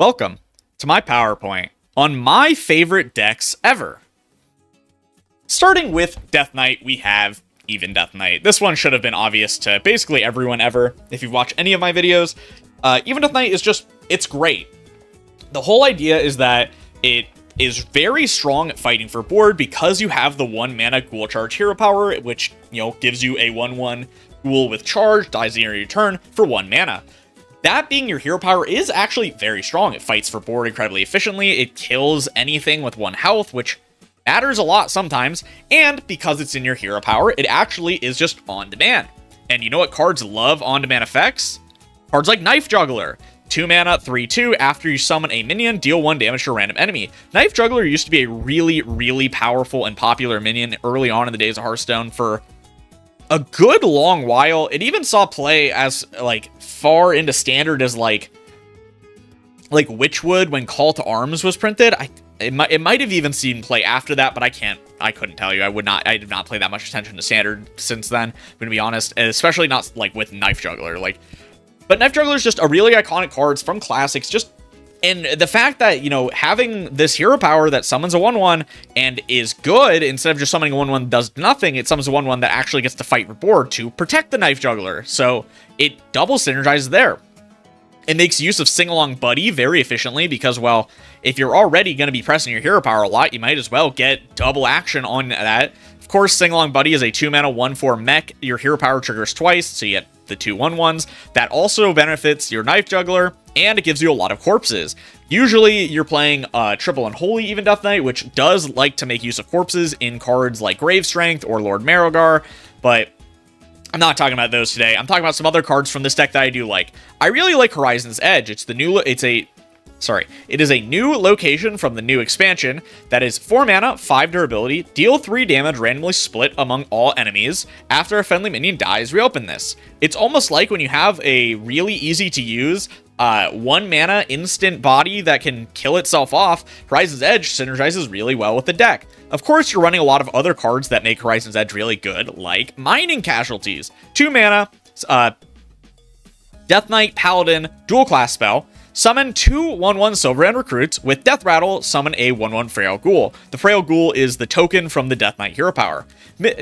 Welcome to my PowerPoint on my favorite decks ever. Starting with Death Knight, we have Even Death Knight. This one should have been obvious to basically everyone ever. If you've watched any of my videos, uh, Even Death Knight is just, it's great. The whole idea is that it is very strong at fighting for board because you have the one mana ghoul charge hero power, which, you know, gives you a 1-1 ghoul with charge, dies in your turn for one mana. That being your hero power is actually very strong. It fights for board incredibly efficiently. It kills anything with one health, which matters a lot sometimes. And because it's in your hero power, it actually is just on demand. And you know what cards love on demand effects? Cards like Knife Juggler. 2 mana, 3 2. After you summon a minion, deal 1 damage to a random enemy. Knife Juggler used to be a really, really powerful and popular minion early on in the days of Hearthstone for a good long while. It even saw play as like far into standard as like like Witchwood when Call to Arms was printed. I it might it might have even seen play after that, but I can't I couldn't tell you. I would not I did not pay that much attention to standard since then. I'm gonna be honest, especially not like with Knife Juggler. Like, but Knife Juggler is just a really iconic cards from classics. Just and the fact that, you know, having this hero power that summons a 1-1 and is good, instead of just summoning a 1-1 does nothing, it summons a 1-1 that actually gets to fight Reborn to protect the Knife Juggler. So it double synergizes there. It makes use of Sing-Along Buddy very efficiently because, well, if you're already going to be pressing your hero power a lot, you might as well get double action on that. Of course, Sing-Along Buddy is a 2-mana 1-4 mech. Your hero power triggers twice, so you get the two one ones. That also benefits your Knife Juggler, and it gives you a lot of corpses. Usually, you're playing uh, Triple Unholy Even Death Knight, which does like to make use of corpses in cards like Grave Strength or Lord Marrowgar, but I'm not talking about those today. I'm talking about some other cards from this deck that I do like. I really like Horizon's Edge. It's the new, it's a sorry, it is a new location from the new expansion that is 4 mana, 5 durability, deal 3 damage randomly split among all enemies. After a friendly minion dies, reopen this. It's almost like when you have a really easy to use uh, 1 mana instant body that can kill itself off, Horizon's Edge synergizes really well with the deck. Of course, you're running a lot of other cards that make Horizon's Edge really good, like Mining Casualties. 2 mana, uh, Death Knight Paladin dual class spell. Summon two 1-1 silver Silverhand Recruits. With Death Rattle, summon a 1-1 Frail Ghoul. The Frail Ghoul is the token from the Death Knight hero power.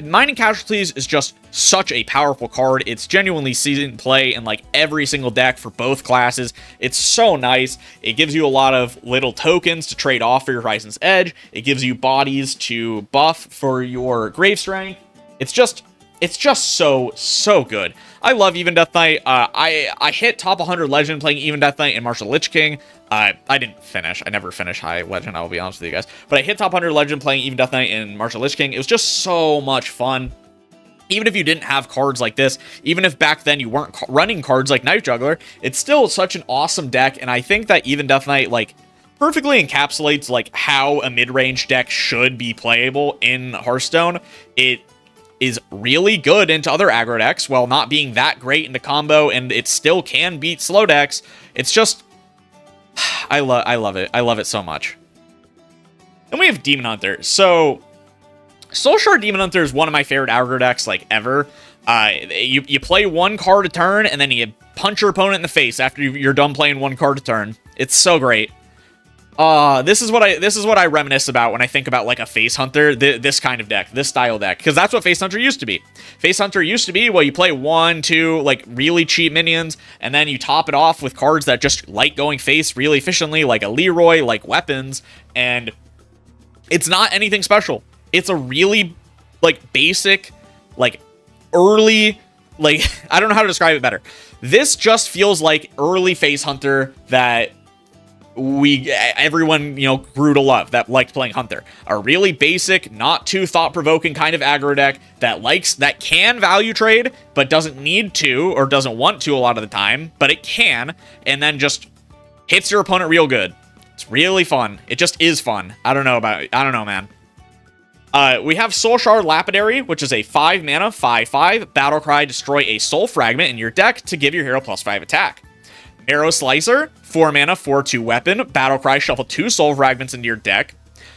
Mining Casualties is just such a powerful card. It's genuinely season play in like every single deck for both classes. It's so nice. It gives you a lot of little tokens to trade off for your Horizon's Edge. It gives you bodies to buff for your Grave Strength. It's just it's just so, so good. I love Even Death Knight. Uh, I, I hit top 100 Legend playing Even Death Knight and Martial Lich King. Uh, I didn't finish. I never finish High Legend, I will be honest with you guys. But I hit top 100 Legend playing Even Death Knight and Martial Lich King. It was just so much fun. Even if you didn't have cards like this, even if back then you weren't running cards like Knife Juggler, it's still such an awesome deck. And I think that Even Death Knight, like, perfectly encapsulates like how a mid-range deck should be playable in Hearthstone. It is really good into other aggro decks while not being that great into combo, and it still can beat slow decks. It's just, I love, I love it. I love it so much. And we have Demon Hunter. So, Soul Shard Demon Hunter is one of my favorite aggro decks like ever. Uh, you you play one card a turn, and then you punch your opponent in the face after you're done playing one card a turn. It's so great. Uh, this is what I this is what I reminisce about when I think about like a face hunter, th this kind of deck, this style deck, because that's what face hunter used to be. Face hunter used to be well, you play one, two, like really cheap minions, and then you top it off with cards that just like going face really efficiently, like a Leeroy, like weapons, and it's not anything special. It's a really like basic, like early, like I don't know how to describe it better. This just feels like early face hunter that we everyone you know grew to love that liked playing hunter a really basic not too thought-provoking kind of aggro deck that likes that can value trade but doesn't need to or doesn't want to a lot of the time but it can and then just hits your opponent real good it's really fun it just is fun i don't know about i don't know man uh, we have Soul Shard Lapidary, which is a 5 mana, 5 5 battle cry. Destroy a soul fragment in your deck to give your hero plus 5 attack. Marrow Slicer, 4 mana, 4-2 weapon. Battlecry, shuffle 2 soul fragments into your deck.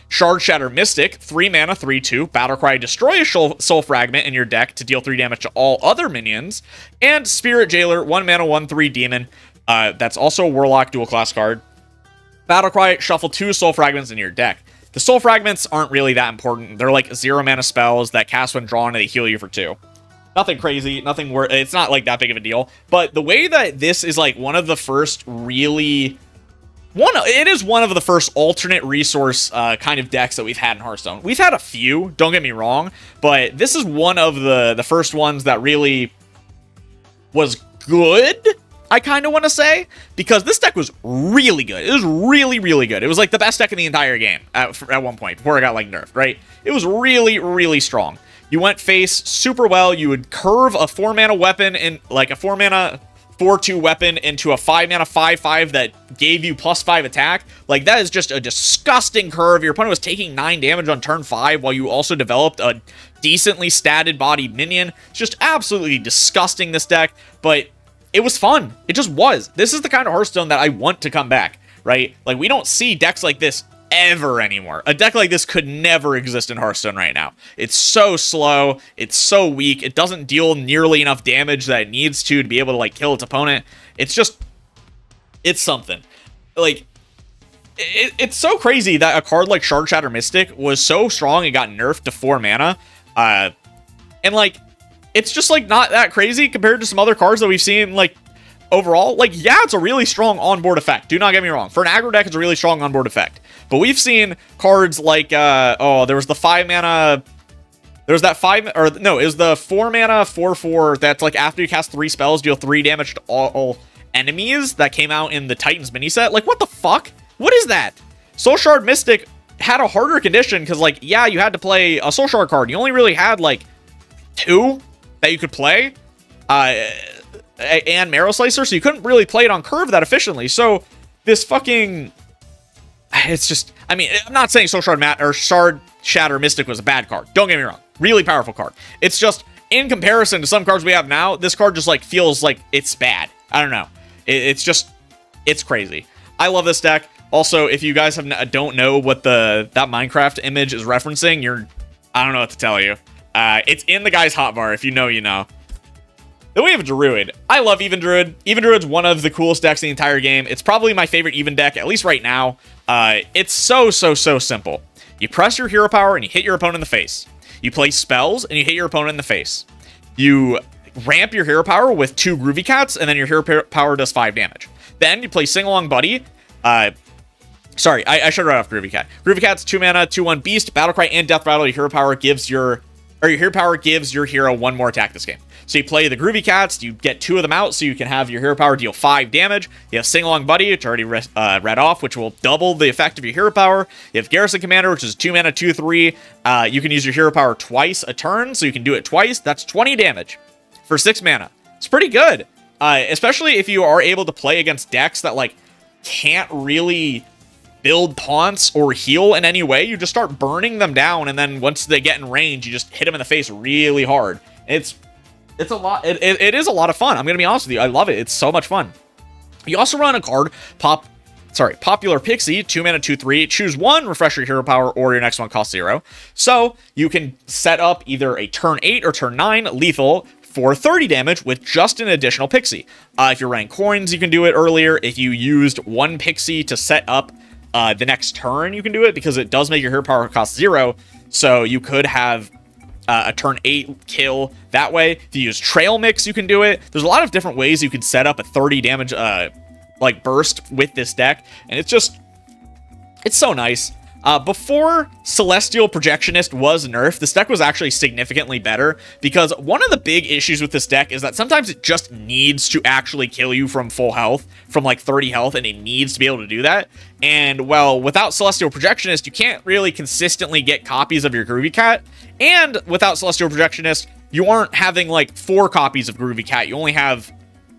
Shard Shatter Mystic, 3 mana, 3-2. Battlecry, destroy a soul fragment in your deck to deal 3 damage to all other minions. And Spirit Jailer, 1 mana, 1-3 demon. Uh, that's also a Warlock dual class card. Battlecry, shuffle two Soul Fragments into your deck. The Soul Fragments aren't really that important. They're like zero mana spells that cast when drawn and they heal you for two. Nothing crazy, nothing worth. It's not like that big of a deal. But the way that this is like one of the first really one it is one of the first alternate resource uh, kind of decks that we've had in Hearthstone. We've had a few, don't get me wrong, but this is one of the the first ones that really was good. I kind of want to say because this deck was really good. It was really really good. It was like the best deck in the entire game at, at one point before it got like nerfed. Right? It was really really strong. You went face super well. You would curve a four mana weapon and like a four mana 4-2 weapon into a 5 mana 5-5 that gave you plus 5 attack. Like, that is just a disgusting curve. Your opponent was taking 9 damage on turn 5 while you also developed a decently statted bodied minion. It's just absolutely disgusting, this deck, but it was fun. It just was. This is the kind of Hearthstone that I want to come back, right? Like, we don't see decks like this ever anymore. A deck like this could never exist in Hearthstone right now. It's so slow, it's so weak, it doesn't deal nearly enough damage that it needs to to be able to like kill its opponent. It's just it's something. Like it, it's so crazy that a card like Shard Shatter Mystic was so strong it got nerfed to 4 mana. Uh and like it's just like not that crazy compared to some other cards that we've seen like overall, like, yeah, it's a really strong onboard effect. Do not get me wrong. For an aggro deck, it's a really strong onboard effect. But we've seen cards like, uh, oh, there was the five mana. There was that five, or no, it was the four mana, four four. That's like after you cast three spells, deal three damage to all, all enemies. That came out in the Titans mini set. Like, what the fuck? What is that? Soul Shard Mystic had a harder condition because, like, yeah, you had to play a Soul Shard card. You only really had like two that you could play. Uh, and Marrow Slicer, so you couldn't really play it on curve that efficiently. So this fucking it's just I mean, I'm not saying Soul Shard Mat or Shard Shatter Mystic was a bad card. Don't get me wrong. Really powerful card. It's just in comparison to some cards we have now, this card just like feels like it's bad. I don't know. It, it's just it's crazy. I love this deck. Also, if you guys have don't know what the that Minecraft image is referencing, you're I don't know what to tell you. Uh, it's in the guy's hotbar. If you know, you know. Then we have Druid. I love Even Druid. Even Druid's one of the coolest decks in the entire game. It's probably my favorite Even deck, at least right now. Uh, it's so, so, so simple. You press your hero power and you hit your opponent in the face. You play spells and you hit your opponent in the face. You ramp your hero power with two Groovy Cats, and then your hero power does five damage. Then you play Sing Along Buddy. Uh, sorry, I, I should write off Groovy Cat. Groovy Cat's two mana, two one beast, battle cry, and death rattle. Your hero power gives your or your hero power gives your hero one more attack this game. So you play the Groovy Cats, you get two of them out, so you can have your hero power deal five damage. You have Sing Along Buddy, which already re uh, read off, which will double the effect of your hero power. You have Garrison Commander, which is two mana, two, three. Uh, you can use your hero power twice a turn, so you can do it twice. That's 20 damage for six mana. It's pretty good, uh, especially if you are able to play against decks that like can't really build taunts or heal in any way. You just start burning them down, and then once they get in range, you just hit them in the face really hard. It's it's a lot. It, it, it is a lot of fun. I'm gonna be honest with you. I love it. It's so much fun. You also run a card, pop. Sorry, popular pixie, two mana, two three. Choose one, refresh your hero power, or your next one costs zero. So you can set up either a turn eight or turn nine lethal for 30 damage with just an additional pixie. Uh, if you're running coins, you can do it earlier. If you used one pixie to set up uh, the next turn, you can do it because it does make your hero power cost zero. So you could have uh, a turn 8 kill that way. If you use Trail Mix, you can do it. There's a lot of different ways you can set up a 30 damage uh, like burst with this deck, and it's just, it's so nice. Uh, before Celestial Projectionist was nerfed, this deck was actually significantly better because one of the big issues with this deck is that sometimes it just needs to actually kill you from full health, from like 30 health, and it needs to be able to do that. And well, without Celestial Projectionist, you can't really consistently get copies of your Groovy Cat. And without Celestial Projectionist, you aren't having like four copies of Groovy Cat. You only have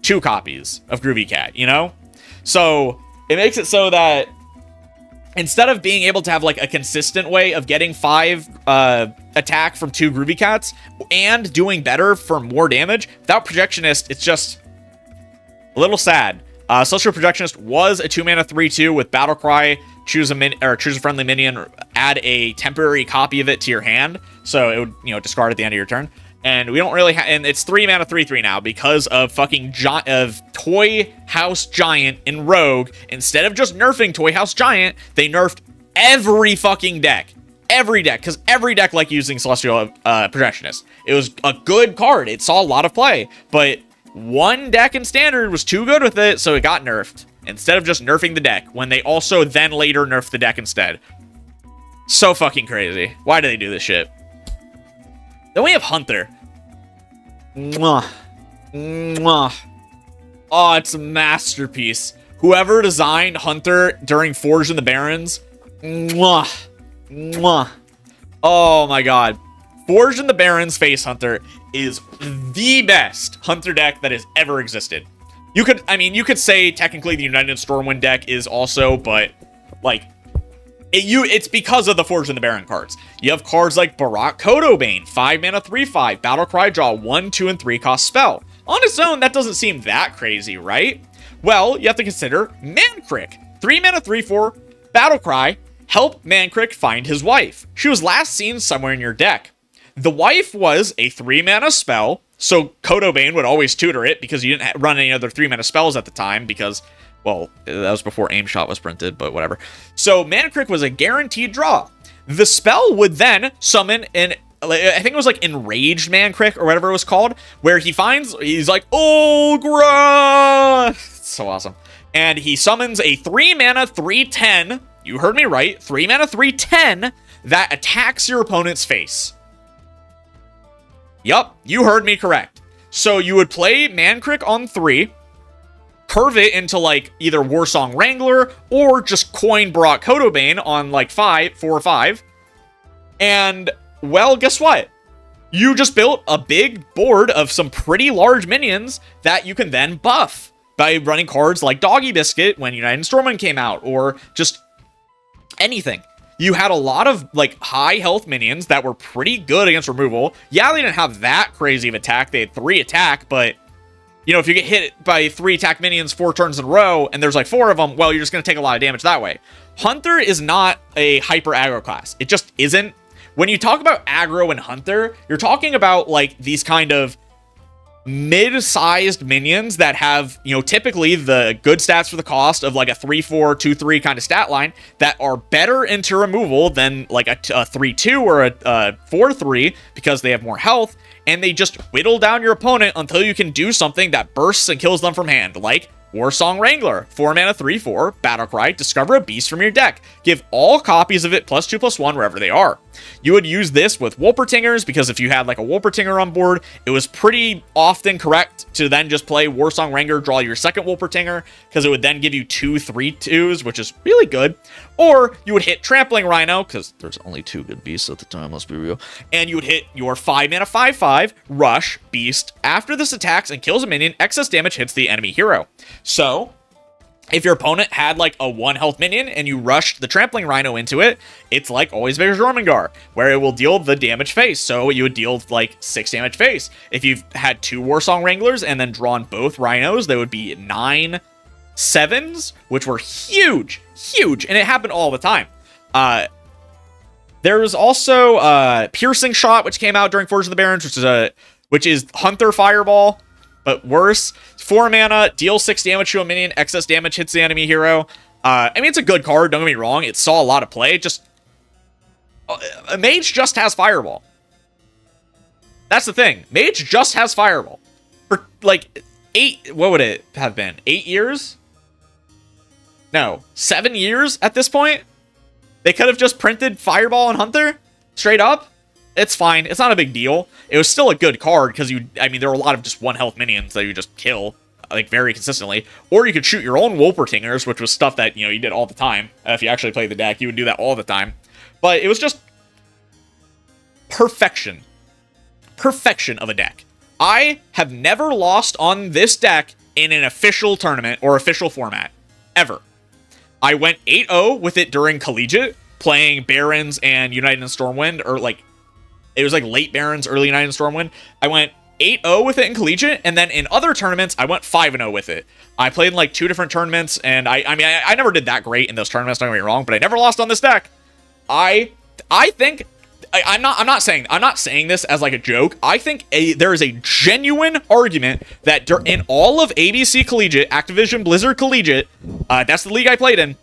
two copies of Groovy Cat, you know? So it makes it so that instead of being able to have like a consistent way of getting five uh, attack from two Groovy Cats and doing better for more damage, without Projectionist, it's just a little sad. Uh, Celestial Projectionist was a two mana three two with Battle Cry. Choose a min or choose a friendly minion, add a temporary copy of it to your hand, so it would you know discard at the end of your turn. And we don't really have, and it's three mana, three three now because of fucking gi- of Toy House Giant in Rogue. Instead of just nerfing Toy House Giant, they nerfed every fucking deck, every deck, because every deck like using Celestial uh, Projectionist. It was a good card. It saw a lot of play, but one deck in Standard was too good with it, so it got nerfed. Instead of just nerfing the deck, when they also then later nerfed the deck instead. So fucking crazy. Why do they do this shit? Then we have Hunter. Mwah. Mwah. Oh, it's a masterpiece. Whoever designed Hunter during Forged in the Barrens. Mwah. Mwah. Oh my god. Forged in the Barrens Face Hunter is the best Hunter deck that has ever existed. You could, I mean, you could say technically the United Stormwind deck is also, but like it, you, it's because of the Forge and the Baron cards. You have cards like Barak Kodobane, 5 mana 3 5, Battle Cry, draw 1, 2, and 3 cost spell. On its own, that doesn't seem that crazy, right? Well, you have to consider Mankrik, 3 mana 3 4, Battle Cry, help Mankrik find his wife. She was last seen somewhere in your deck. The wife was a 3 mana spell, so Kodobane would always tutor it because you didn't run any other 3 mana spells at the time because well, that was before Aimed Shot was printed, but whatever. So Mankrik was a guaranteed draw. The spell would then summon an I think it was like Enraged Mankrik or whatever it was called, where he finds he's like oh, Olgra. So awesome. And he summons a 3 mana 310. You heard me right. 3 mana 310 that attacks your opponent's face. Yup, you heard me correct. So you would play Mankrik on 3 curve it into like either Warsong Wrangler or just coin Barak Kodobane on like five, four or five. And well, guess what? You just built a big board of some pretty large minions that you can then buff by running cards like Doggy Biscuit when United Stormwind came out, or just anything. You had a lot of like high health minions that were pretty good against removal. Yeah, they didn't have that crazy of attack. They had three attack, but you know, if you get hit by three attack minions four turns in a row and there's like four of them, well, you're just going to take a lot of damage that way. Hunter is not a hyper aggro class. It just isn't. When you talk about aggro and Hunter, you're talking about like these kind of mid-sized minions that have, you know, typically the good stats for the cost of like a 3-4, 2-3 kind of stat line that are better into removal than like a 3-2 or a 4-3 because they have more health and they just whittle down your opponent until you can do something that bursts and kills them from hand, like Warsong Wrangler, 4 mana 3 4, Battlecry, discover a beast from your deck. Give all copies of it plus 2 plus 1 wherever they are. You would use this with Wolpertingers because if you had like a Wolpertinger on board, it was pretty often correct to then just play Warsong Wrangler, draw your second Wolpertinger because it would then give you two 3 2s, which is really good. Or you would hit Trampling Rhino because there's only two good beasts at the time, let's be real. And you would hit your 5 mana 5 5, Rush, Beast. After this attacks and kills a minion, excess damage hits the enemy hero. So, if your opponent had like a one health minion and you rushed the trampling rhino into it, it's like always Vader's Jormungandr, where it will deal the damage face. So you would deal like six damage face. If you've had two Warsong Wranglers and then drawn both rhinos, they would be nine sevens, which were huge, huge, and it happened all the time. Uh, there was also uh, Piercing Shot, which came out during Forge of the Barrens, which is a which is Hunter Fireball but worse. Four mana, deal six damage to a minion, excess damage hits the enemy hero. Uh, I mean, it's a good card, don't get me wrong. It saw a lot of play. Just uh, a mage just has fireball. That's the thing. Mage just has fireball. For like eight, what would it have been? Eight years? No, seven years at this point? They could have just printed Fireball and Hunter straight up it's fine. It's not a big deal. It was still a good card because you, I mean, there are a lot of just one health minions that you just kill like very consistently. Or you could shoot your own Wolpertingers, which was stuff that you know you did all the time. If you actually played the deck, you would do that all the time. But it was just perfection, perfection of a deck. I have never lost on this deck in an official tournament or official format ever. I went 8-0 with it during collegiate, playing Barons and United and Stormwind, or like it was like late Barons, early Night and Stormwind. I went 8-0 with it in collegiate, and then in other tournaments, I went 5-0 with it. I played in like two different tournaments, and I, I mean, I, I never did that great in those tournaments. Don't get me wrong, but I never lost on this deck. I, I think I, am not I'm not saying I'm not saying this as like a joke. I think a there is a genuine argument that in all of ABC Collegiate, Activision Blizzard Collegiate, uh, that's the league I played in.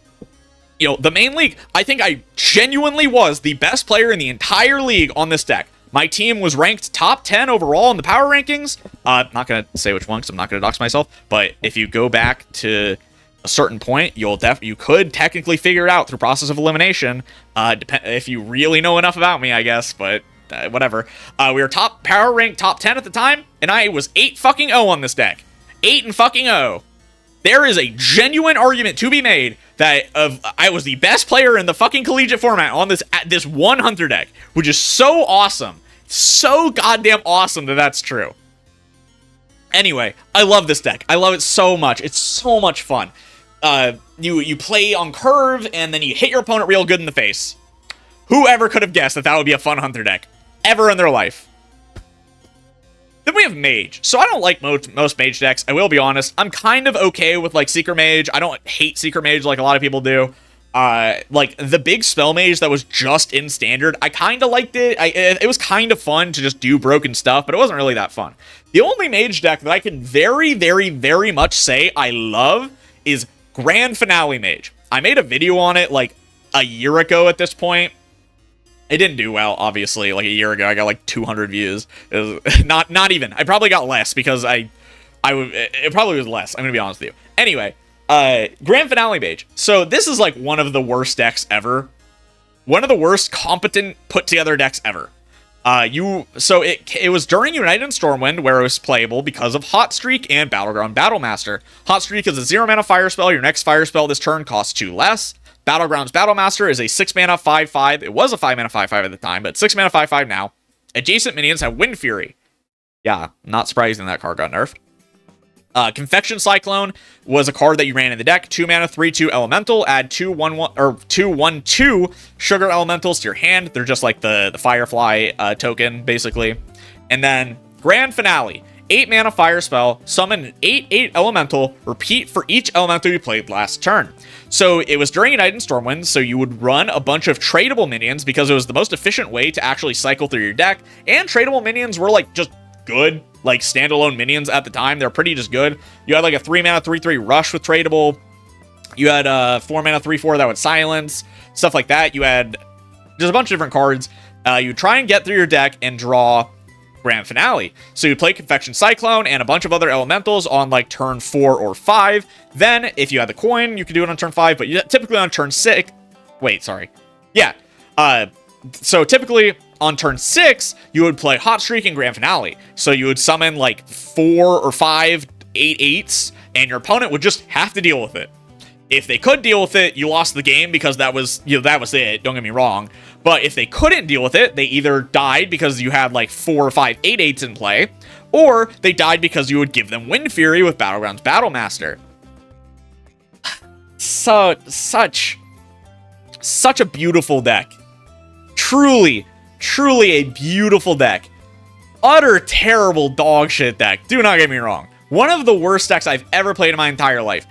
You know, the main league. I think I genuinely was the best player in the entire league on this deck. My team was ranked top 10 overall in the power rankings. Uh, not going to say which one because I'm not going to dox myself. But if you go back to a certain point, you'll def you could technically figure it out through process of elimination. Uh, if you really know enough about me, I guess. But uh, whatever. Uh, we were top power ranked top 10 at the time, and I was 8 fucking 0 on this deck. 8 and fucking 0. There is a genuine argument to be made that of I was the best player in the fucking collegiate format on this this one hunter deck, which is so awesome. So goddamn awesome that that's true. Anyway, I love this deck. I love it so much. It's so much fun. Uh, you you play on curve and then you hit your opponent real good in the face. Whoever could have guessed that that would be a fun hunter deck ever in their life? Then we have Mage. So I don't like most, most Mage decks. I will be honest. I'm kind of okay with like Seeker Mage. I don't hate Seeker Mage like a lot of people do. Uh, like the big spell mage that was just in standard, I kind of liked it. I, it was kind of fun to just do broken stuff, but it wasn't really that fun. The only mage deck that I can very, very, very much say I love is Grand Finale Mage. I made a video on it like a year ago at this point. It didn't do well, obviously. Like a year ago, I got like 200 views. Not not even. I probably got less because I, I would. It probably was less. I'm gonna be honest with you. Anyway, uh, Grand Finale Mage. So this is like one of the worst decks ever. One of the worst competent put together decks ever. Uh, you so it it was during United in Stormwind where it was playable because of Hot Streak and Battleground Battlemaster. Hot Streak is a zero mana fire spell. Your next fire spell this turn costs two less. Battlegrounds Battlemaster is a 6 mana 5 5. It was a 5 mana 5 5 at the time, but 6 mana 5 5 now. Adjacent minions have Wind Fury. Yeah, not surprising that card got nerfed. Uh, Confection Cyclone was a card that you ran in the deck. 2 mana, 3 2 elemental. Add 2 1 1 or 2 1 2 sugar elementals to your hand. They're just like the, the Firefly uh, token, basically. And then Grand Finale. 8 mana fire spell, summon an 8 8 elemental, repeat for each elemental you played last turn. So it was during United in Stormwind, so you would run a bunch of tradable minions because it was the most efficient way to actually cycle through your deck. And tradable minions were like just good, like standalone minions at the time. They're pretty just good. You had like a 3 mana 3 3 rush with tradable. You had a uh, 4 mana 3 4 that would silence, stuff like that. You had just a bunch of different cards. Uh, you try and get through your deck and draw grand finale. So you play Confection Cyclone and a bunch of other elementals on like turn four or five. Then, if you had the coin, you could do it on turn five, but you, typically on turn six. Wait, sorry. Yeah. Uh, so typically on turn six, you would play Hot Streak and Grand Finale. So you would summon like four or five eight eights, and your opponent would just have to deal with it. If they could deal with it, you lost the game because that was you know that was it. Don't get me wrong. But if they couldn't deal with it, they either died because you had like four or five eight eights in play, or they died because you would give them Wind Fury with Battlegrounds Battlemaster. So such such a beautiful deck. Truly, truly a beautiful deck. Utter terrible dog shit deck. Do not get me wrong. One of the worst decks I've ever played in my entire life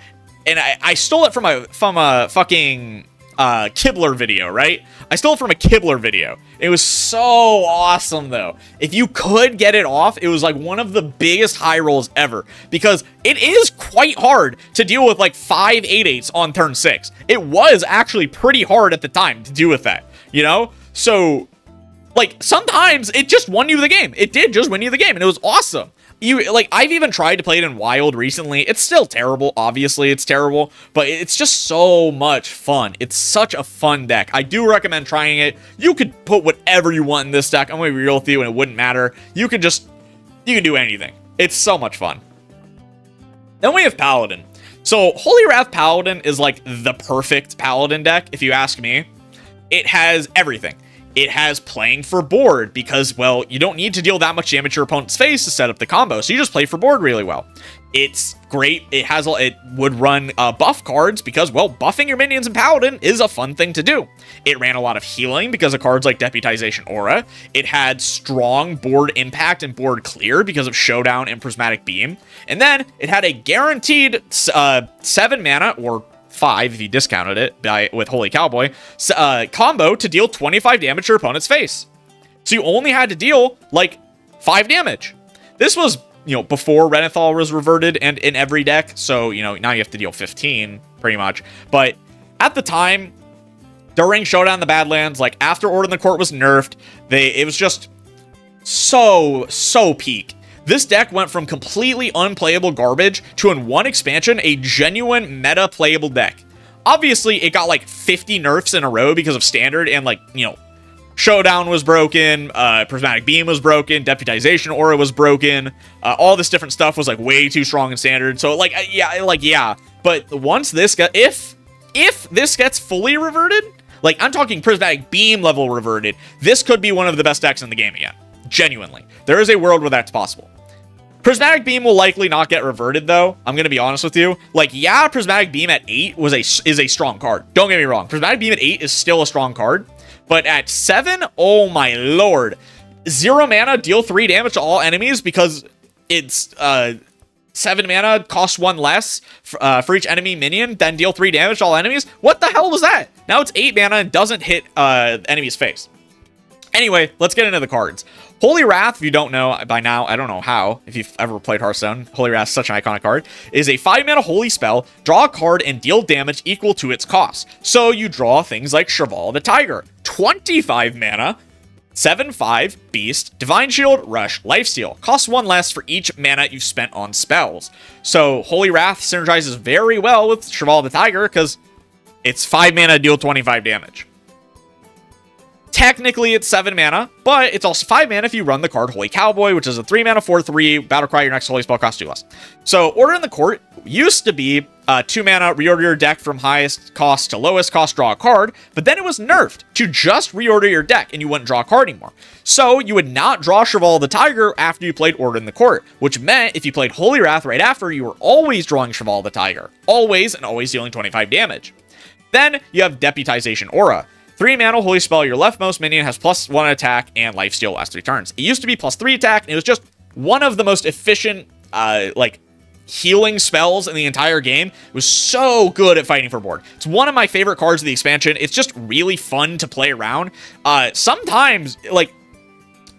and I, I stole it from a from a fucking uh, Kibler video, right? I stole it from a Kibler video. It was so awesome, though. If you could get it off, it was like one of the biggest high rolls ever because it is quite hard to deal with like five eight eights on turn six. It was actually pretty hard at the time to deal with that, you know? So, like, sometimes it just won you the game. It did just win you the game, and it was awesome you like I've even tried to play it in wild recently. It's still terrible, obviously it's terrible, but it's just so much fun. It's such a fun deck. I do recommend trying it. You could put whatever you want in this deck. I'm gonna be real with you and it wouldn't matter. You could just you can do anything. It's so much fun. Then we have Paladin. So Holy Wrath Paladin is like the perfect Paladin deck, if you ask me. It has everything. It has playing for board because, well, you don't need to deal that much damage to your opponent's face to set up the combo, so you just play for board really well. It's great. It has it would run uh, buff cards because, well, buffing your minions in Paladin is a fun thing to do. It ran a lot of healing because of cards like Deputization Aura. It had strong board impact and board clear because of Showdown and Prismatic Beam. And then it had a guaranteed uh, 7 mana or five if you discounted it by with Holy Cowboy uh, combo to deal 25 damage to your opponent's face. So you only had to deal like five damage. This was, you know, before Renathal was reverted and in every deck. So, you know, now you have to deal 15 pretty much. But at the time, during Showdown the Badlands, like after Order in the Court was nerfed, they it was just so, so peak. This deck went from completely unplayable garbage to in one expansion, a genuine meta playable deck. Obviously, it got like 50 nerfs in a row because of standard and like, you know, Showdown was broken, uh, Prismatic Beam was broken, Deputization Aura was broken, uh, all this different stuff was like way too strong in standard. So like, uh, yeah, like, yeah. But once this got, if, if this gets fully reverted, like I'm talking Prismatic Beam level reverted, this could be one of the best decks in the game again. Genuinely. There is a world where that's possible. Prismatic Beam will likely not get reverted, though. I'm going to be honest with you. Like, yeah, Prismatic Beam at 8 was a is a strong card. Don't get me wrong. Prismatic Beam at 8 is still a strong card. But at 7, oh my lord. Zero mana, deal 3 damage to all enemies because it's uh, 7 mana, costs 1 less uh, for each enemy minion, then deal 3 damage to all enemies. What the hell was that? Now it's 8 mana and doesn't hit uh, enemy's face. Anyway, let's get into the cards. Holy Wrath, if you don't know by now, I don't know how, if you've ever played Hearthstone, Holy Wrath is such an iconic card, is a 5 mana holy spell, draw a card, and deal damage equal to its cost. So you draw things like Shirvallah the Tiger, 25 mana, 7-5, Beast, Divine Shield, Rush, Lifesteal. Costs 1 less for each mana you've spent on spells. So Holy Wrath synergizes very well with Shirvallah the Tiger because it's 5 mana, deal 25 damage. Technically, it's 7 mana, but it's also 5 mana if you run the card Holy Cowboy, which is a 3 mana 4 3 battle cry. Your next holy spell costs 2 less. So, Order in the Court used to be uh, 2 mana, reorder your deck from highest cost to lowest cost, draw a card, but then it was nerfed to just reorder your deck and you wouldn't draw a card anymore. So, you would not draw Shirvallah the Tiger after you played Order in the Court, which meant if you played Holy Wrath right after, you were always drawing Shirvallah the Tiger. Always and always dealing 25 damage. Then you have Deputization Aura. Three mana holy spell, your leftmost minion has plus one attack and life steal last three turns. It used to be plus three attack, and it was just one of the most efficient, uh, like, healing spells in the entire game. It was so good at fighting for board. It's one of my favorite cards of the expansion. It's just really fun to play around. Uh, sometimes, like,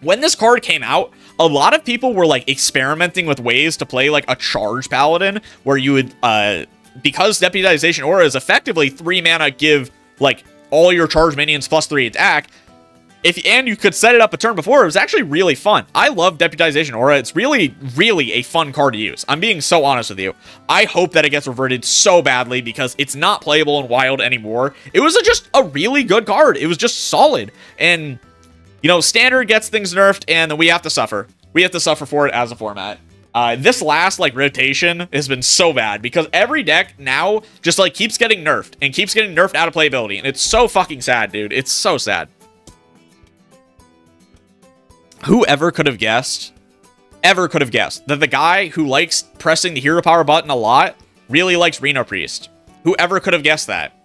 when this card came out, a lot of people were, like, experimenting with ways to play, like, a charge paladin, where you would, uh, because Deputization Aura is effectively three mana give, like, all your charge minions plus three attack. If you and you could set it up a turn before, it was actually really fun. I love Deputization Aura. It's really, really a fun card to use. I'm being so honest with you. I hope that it gets reverted so badly because it's not playable in Wild anymore. It was a, just a really good card. It was just solid. And, you know, Standard gets things nerfed, and then we have to suffer. We have to suffer for it as a format. Uh, this last like rotation has been so bad because every deck now just like keeps getting nerfed and keeps getting nerfed out of playability. And it's so fucking sad, dude. It's so sad. Whoever could have guessed, ever could have guessed that the guy who likes pressing the hero power button a lot really likes Reno Priest. Whoever could have guessed that?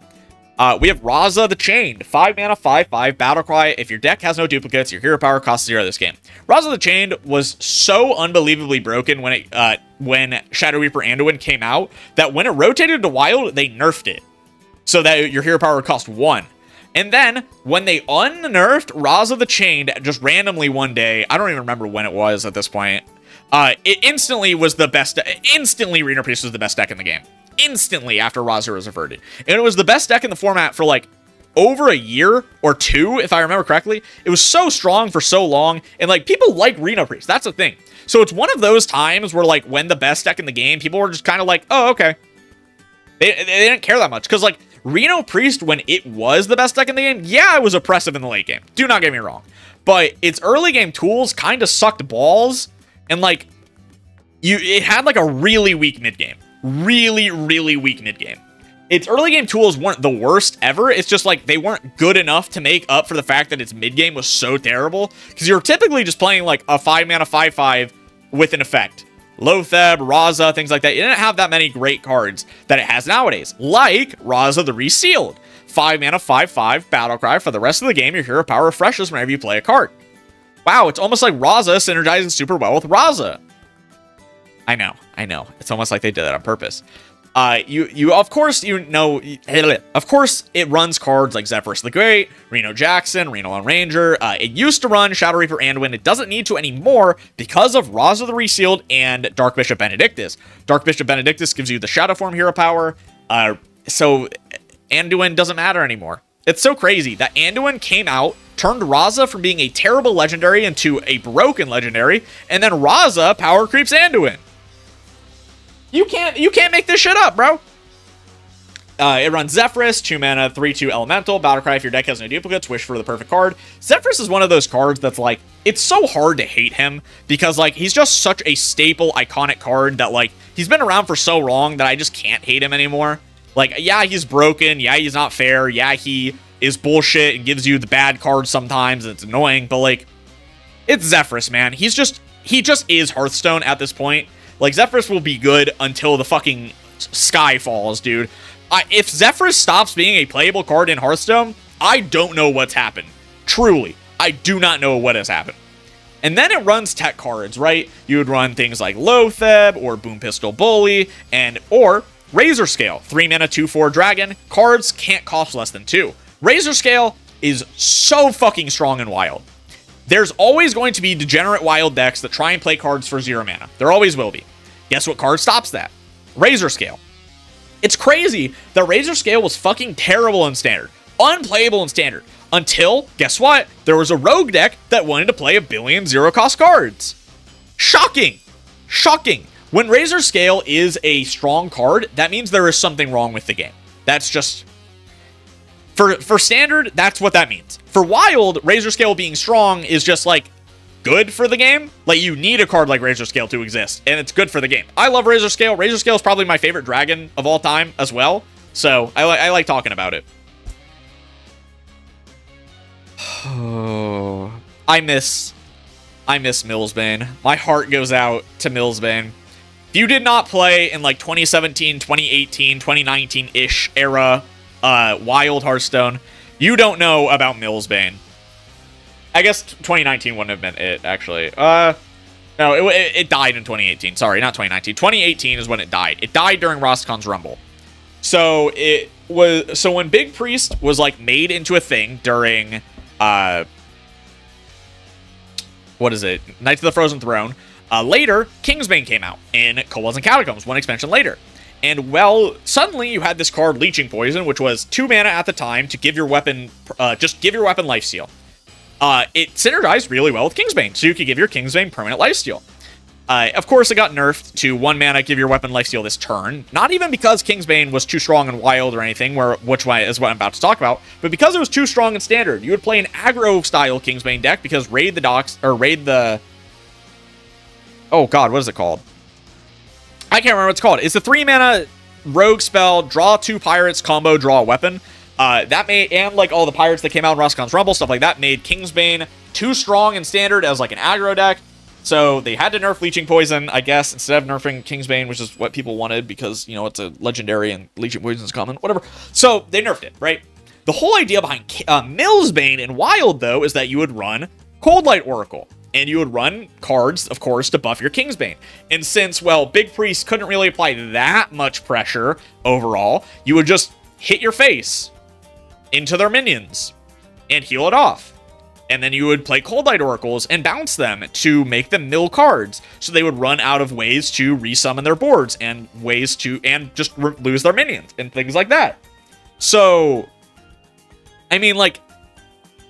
Uh, we have Raza the Chained, 5 mana, 5 5, battle cry. If your deck has no duplicates, your hero power costs 0 this game. Raza the Chained was so unbelievably broken when it uh, when Shadow Reaper Anduin came out that when it rotated to Wild, they nerfed it. So that your hero power would cost 1. And then, when they unnerfed Raza the Chained just randomly one day, I don't even remember when it was at this point, uh, it instantly was the best, instantly Reno Priest was the best deck in the game instantly after Raza was reverted. And it was the best deck in the format for like over a year or two, if I remember correctly. It was so strong for so long, and like people like Reno Priest. That's the thing. So it's one of those times where like when the best deck in the game, people were just kind of like, oh, okay. They, they didn't care that much because like Reno Priest, when it was the best deck in the game, yeah, it was oppressive in the late game. Do not get me wrong. But its early game tools kind of sucked balls, and like you, it had like a really weak mid game really, really weak mid game. Its early game tools weren't the worst ever. It's just like they weren't good enough to make up for the fact that its mid game was so terrible. Because you're typically just playing like a 5 mana 5 5 with an effect. Loatheb, Raza, things like that. It didn't have that many great cards that it has nowadays. Like Raza the Resealed. 5 mana 5 5 battle cry. For the rest of the game, your hero power refreshes whenever you play a card. Wow, it's almost like Raza synergizing super well with Raza. I know, I know. It's almost like they did that on purpose. Uh, you, you, of course, you know, of course, it runs cards like Zephyrus the Great, Reno Jackson, Reno Lone Ranger. Uh, it used to run Shadow Reaper Anduin. It doesn't need to anymore because of Raza the Resealed and Dark Bishop Benedictus. Dark Bishop Benedictus gives you the Shadow Form hero power. Uh, so Anduin doesn't matter anymore. It's so crazy that Anduin came out, turned Raza from being a terrible legendary into a broken legendary, and then Raza power creeps Anduin. You can't you can't make this shit up, bro. Uh, it runs Zephyrus, 2 mana, 3-2 elemental. Battlecry, if your deck has no duplicates, wish for the perfect card. Zephyrus is one of those cards that's like, it's so hard to hate him because like he's just such a staple, iconic card that like he's been around for so long that I just can't hate him anymore. Like, yeah, he's broken. Yeah, he's not fair. Yeah, he is bullshit and gives you the bad cards sometimes. And it's annoying, but like, it's Zephyrus, man. He's just, he just is Hearthstone at this point. Like, Zephyrus will be good until the fucking sky falls, dude. I, if Zephyrus stops being a playable card in Hearthstone, I don't know what's happened. Truly, I do not know what has happened. And then it runs tech cards, right? You would run things like Loatheb or Boom Pistol Bully, and or Razor Scale, 3 mana, 2 4 dragon. Cards can't cost less than 2. Razor Scale is so fucking strong and wild. There's always going to be degenerate wild decks that try and play cards for 0 mana. There always will be. Guess what card stops that? Razor Scale. It's crazy that Razor Scale was fucking terrible in Standard. Unplayable in Standard. Until, guess what? There was a rogue deck that wanted to play a billion zero cost cards. Shocking. Shocking. When Razor Scale is a strong card, that means there is something wrong with the game. That's just for for standard, that's what that means. For wild, Razor Scale being strong is just like good for the game. Like you need a card like Razor Scale to exist, and it's good for the game. I love Razor Scale. Razor Scale is probably my favorite dragon of all time as well. So I, I like talking about it. Oh, I miss, I miss Millsbane. My heart goes out to Millsbane. If you did not play in like 2017, 2018, 2019-ish era uh, Wild Hearthstone, you don't know about Millsbane. I guess 2019 wouldn't have been it, actually. Uh, no, it, it, died in 2018. Sorry, not 2019. 2018 is when it died. It died during Rastakhan's Rumble. So it was so when Big Priest was like made into a thing during uh what is it? Knights of the Frozen Throne. Uh, later, Kingsbane came out in Kobolds and Catacombs, one expansion later. And well, suddenly you had this card, Leeching Poison, which was two mana at the time to give your weapon, uh, just give your weapon lifesteal. Uh, it synergized really well with Kingsbane, so you could give your Kingsbane permanent lifesteal. Uh, of course, it got nerfed to one mana, give your weapon lifesteal this turn. Not even because Kingsbane was too strong and wild or anything, where which is what I'm about to talk about, but because it was too strong and standard. You would play an aggro style Kingsbane deck because raid the docks or raid the Oh god, what is it called? Can't remember what it's called. It's a three mana rogue spell, draw two pirates, combo, draw a weapon. Uh, that made, and like all the pirates that came out in Rastakhan's Rumble, stuff like that, made Kingsbane too strong and standard as like an aggro deck. So they had to nerf Leeching Poison, I guess, instead of nerfing Kingsbane, which is what people wanted because, you know, it's a legendary and Leeching Poison is common, whatever. So they nerfed it, right? The whole idea behind uh, Millsbane and Wild, though, is that you would run Cold Light Oracle and you would run cards, of course, to buff your Kingsbane. And since, well, Big Priest couldn't really apply that much pressure overall, you would just hit your face into their minions and heal it off. And then you would play Cold Light Oracles and bounce them to make them mill cards. So they would run out of ways to resummon their boards and ways to, and just lose their minions and things like that. So, I mean, like,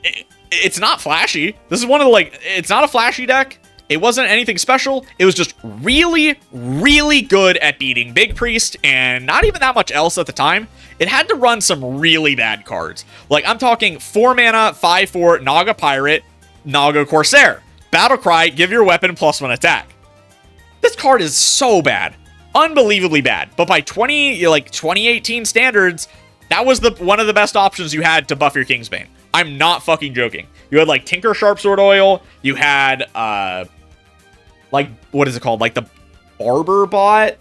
it, it's not flashy. This is one of the, like, it's not a flashy deck. It wasn't anything special. It was just really, really good at beating Big Priest and not even that much else at the time. It had to run some really bad cards. Like, I'm talking 4 mana, 5-4, Naga Pirate, Naga Corsair. Battle Cry, give your weapon plus 1 attack. This card is so bad. Unbelievably bad. But by 20, like, 2018 standards, that was the one of the best options you had to buff your Kingsbane. I'm not fucking joking. You had like Tinker Sharpsword Oil. You had uh, like what is it called? Like the Barber bot.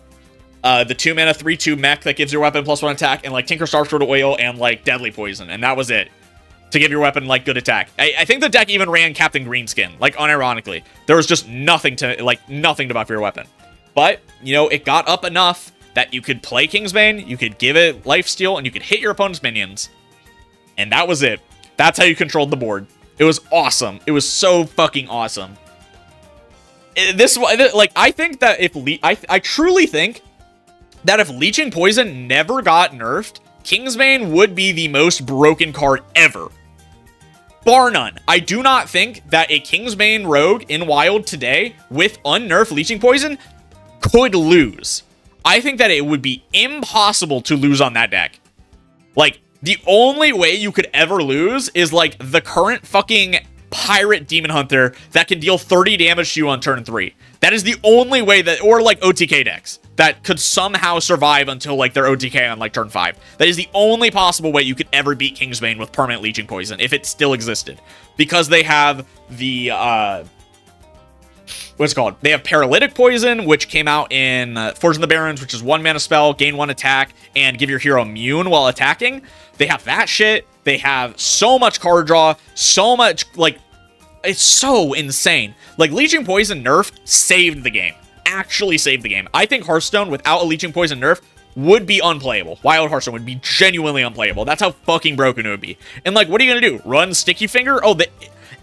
Uh, the two mana three two mech that gives your weapon plus one attack, and like Tinker Sharpsword Oil and like Deadly Poison, and that was it to give your weapon like good attack. I, I think the deck even ran Captain Greenskin, like unironically. There was just nothing to like nothing to buff your weapon. But you know, it got up enough that you could play Kingsbane, you could give it lifesteal, and you could hit your opponent's minions. And that was it. That's how you controlled the board. It was awesome. It was so fucking awesome. Eh, this like I think that if Le I I truly think that if Leeching Poison never got nerfed, Kingsbane would be the most broken card ever. Bar none. I do not think that a Kingsbane Rogue in Wild today with unnerfed Leeching Poison could lose. I think that it would be impossible to lose on that deck. Like, the only way you could ever lose is like the current fucking pirate demon hunter that can deal 30 damage to you on turn 3. That is the only way that, or like OTK decks that could somehow survive until like their OTK on like turn 5. That is the only possible way you could ever beat Kingsbane with permanent leeching poison if it still existed. Because they have the, uh, what's called? They have Paralytic Poison, which came out in uh, Forged in the Barrens, which is one mana spell, gain one attack, and give your hero immune while attacking. They have that shit. They have so much card draw, so much, like, it's so insane. Like, Leeching Poison nerf saved the game. Actually saved the game. I think Hearthstone, without a Leeching Poison nerf, would be unplayable. Wild Hearthstone would be genuinely unplayable. That's how fucking broken it would be. And, like, what are you gonna do? Run Sticky Finger? Oh, the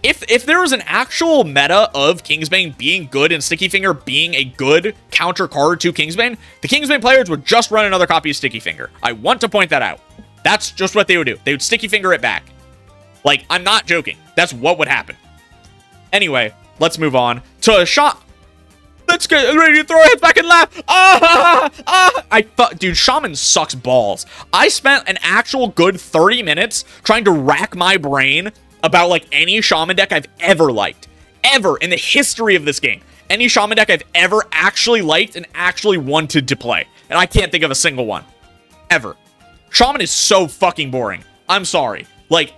if if there was an actual meta of Kingsbane being good and Sticky Finger being a good counter card to Kingsbane, the Kingsbane players would just run another copy of Sticky Finger. I want to point that out. That's just what they would do. They would Sticky Finger it back. Like, I'm not joking. That's what would happen. Anyway, let's move on to a shot. Let's get ready to throw our heads back and laugh. Ah, ah. I thought, dude, Shaman sucks balls. I spent an actual good 30 minutes trying to rack my brain about like any shaman deck I've ever liked. Ever in the history of this game. Any shaman deck I've ever actually liked and actually wanted to play. And I can't think of a single one. Ever. Shaman is so fucking boring. I'm sorry. Like,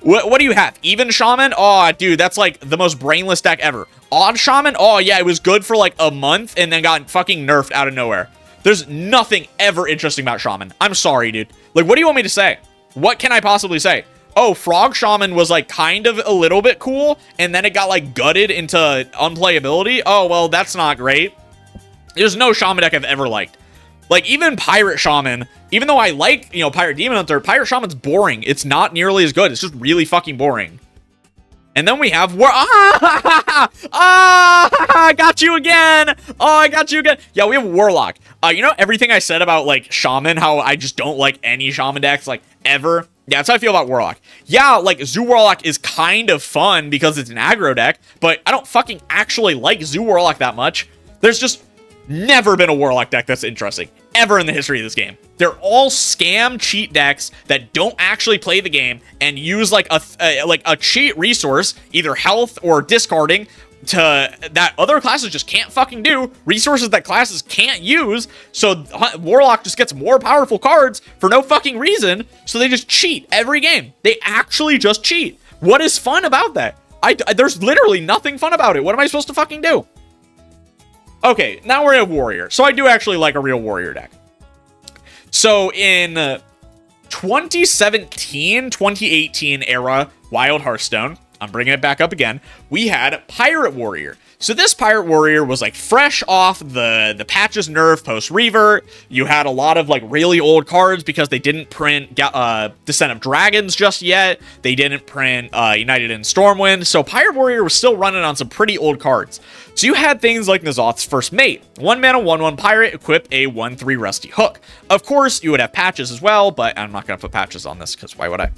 what, what do you have? Even Shaman? Oh, dude, that's like the most brainless deck ever. Odd Shaman? Oh, yeah, it was good for like a month and then got fucking nerfed out of nowhere. There's nothing ever interesting about Shaman. I'm sorry, dude. Like, what do you want me to say? What can I possibly say? Oh, Frog Shaman was like kind of a little bit cool, and then it got like gutted into unplayability. Oh, well, that's not great. There's no Shaman deck I've ever liked. Like, even Pirate Shaman, even though I like, you know, Pirate Demon Hunter, Pirate Shaman's boring. It's not nearly as good. It's just really fucking boring. And then we have War- Ah! Ah! I got you again! Oh, I got you again! Yeah, we have Warlock. Uh, you know everything I said about, like, Shaman, how I just don't like any Shaman decks, like, ever? Yeah, that's how I feel about Warlock. Yeah, like, Zoo Warlock is kind of fun because it's an aggro deck, but I don't fucking actually like Zoo Warlock that much. There's just never been a Warlock deck that's interesting, ever in the history of this game. They're all scam cheat decks that don't actually play the game and use, like, a, a uh, like a cheat resource, either health or discarding, to that other classes just can't fucking do, resources that classes can't use, so Warlock just gets more powerful cards for no fucking reason, so they just cheat every game. They actually just cheat. What is fun about that? I, there's literally nothing fun about it. What am I supposed to fucking do? Okay, now we're at Warrior. So I do actually like a real Warrior deck. So in 2017, 2018 era Wild Hearthstone, I'm bringing it back up again. We had Pirate Warrior. So this Pirate Warrior was like fresh off the the patches nerf post Revert. You had a lot of like really old cards because they didn't print uh, Descent of Dragons just yet. They didn't print uh, United in Stormwind. So Pirate Warrior was still running on some pretty old cards. So you had things like N'Zoth's First Mate. One mana, one one pirate, equip a one three Rusty Hook. Of course, you would have patches as well, but I'm not gonna put patches on this because why would I?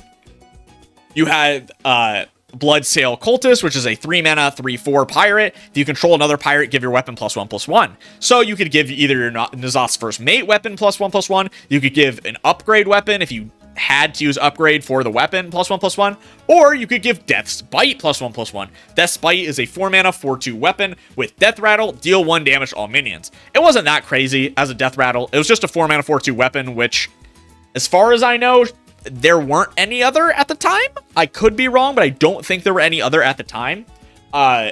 You had uh Bloodsail Cultist, which is a 3 mana, 3 4 pirate. If you control another pirate, give your weapon plus 1 plus 1. So you could give either your N'Zoth's First Mate weapon plus 1 plus 1. You could give an upgrade weapon if you had to use upgrade for the weapon plus 1 plus 1. Or you could give Death's Bite plus 1 plus 1. Death's Bite is a 4 mana, 4 2 weapon with Death Rattle, deal 1 damage all minions. It wasn't that crazy as a Death Rattle. It was just a 4 mana, 4 2 weapon, which, as far as I know, there weren't any other at the time. I could be wrong, but I don't think there were any other at the time. Uh,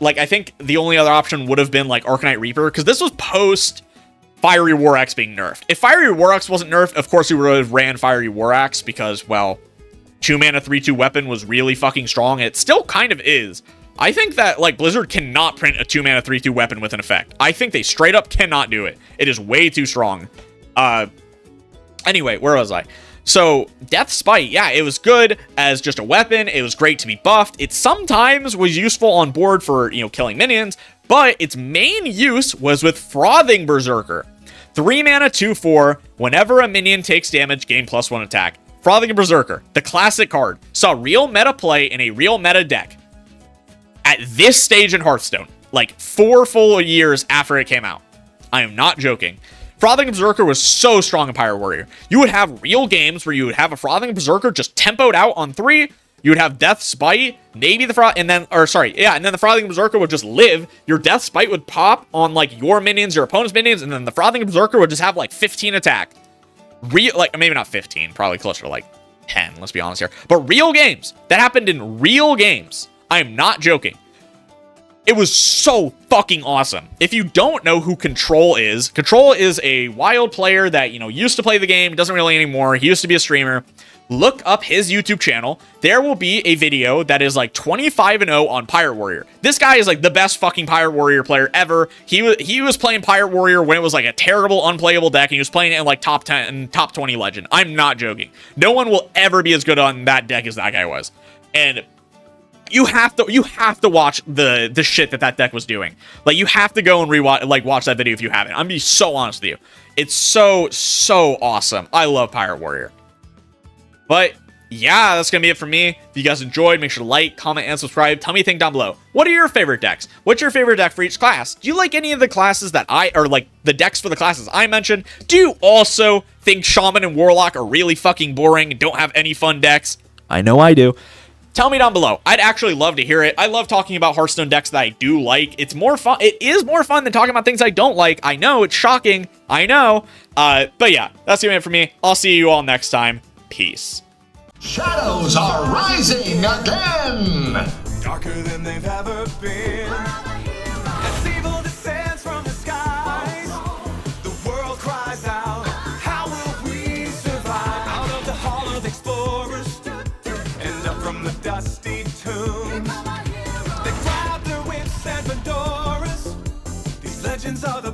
like, I think the only other option would have been, like, Arcanite Reaper, because this was post Fiery War Axe being nerfed. If Fiery War Axe wasn't nerfed, of course we would have ran Fiery War Axe, because, well, 2 mana 3-2 weapon was really fucking strong. It still kind of is. I think that, like, Blizzard cannot print a 2 mana 3-2 weapon with an effect. I think they straight up cannot do it. It is way too strong. Uh, anyway, where was I? So, Death's Bite, yeah, it was good as just a weapon. It was great to be buffed. It sometimes was useful on board for, you know, killing minions, but its main use was with Frothing Berserker. 3 mana, 2 4. Whenever a minion takes damage, gain plus 1 attack. Frothing Berserker, the classic card, saw real meta play in a real meta deck at this stage in Hearthstone, like four full years after it came out. I am not joking. Frothing Berserker was so strong in Pirate Warrior. You would have real games where you would have a Frothing Berserker just tempoed out on three. You would have Death's Bite, maybe the Froth, and then, or sorry, yeah, and then the Frothing Berserker would just live. Your Death's Bite would pop on like your minions, your opponent's minions, and then the Frothing Berserker would just have like 15 attack. Real, like, maybe not 15, probably closer to like 10, let's be honest here. But real games, that happened in real games. I am not joking. It was so fucking awesome. If you don't know who Control is, Control is a wild player that, you know, used to play the game, doesn't really anymore. He used to be a streamer. Look up his YouTube channel. There will be a video that is like 25 and 0 on Pirate Warrior. This guy is like the best fucking Pirate Warrior player ever. He was he was playing Pirate Warrior when it was like a terrible unplayable deck and he was playing it in like top 10 top 20 legend. I'm not joking. No one will ever be as good on that deck as that guy was. And you have to you have to watch the the shit that that deck was doing. Like you have to go and rewatch like watch that video if you haven't. I'm be so honest with you. It's so so awesome. I love Pirate Warrior. But yeah, that's gonna be it for me. If you guys enjoyed, make sure to like, comment, and subscribe. Tell me a thing down below. What are your favorite decks? What's your favorite deck for each class? Do you like any of the classes that I or like the decks for the classes I mentioned? Do you also think Shaman and Warlock are really fucking boring and don't have any fun decks? I know I do. Tell me down below. I'd actually love to hear it. I love talking about Hearthstone decks that I do like. It's more fun. It is more fun than talking about things I don't like. I know, it's shocking. I know. Uh, but yeah, that's gonna be it for me. I'll see you all next time. Peace. Shadows are rising again! Darker than they've ever been. Fedoras. These the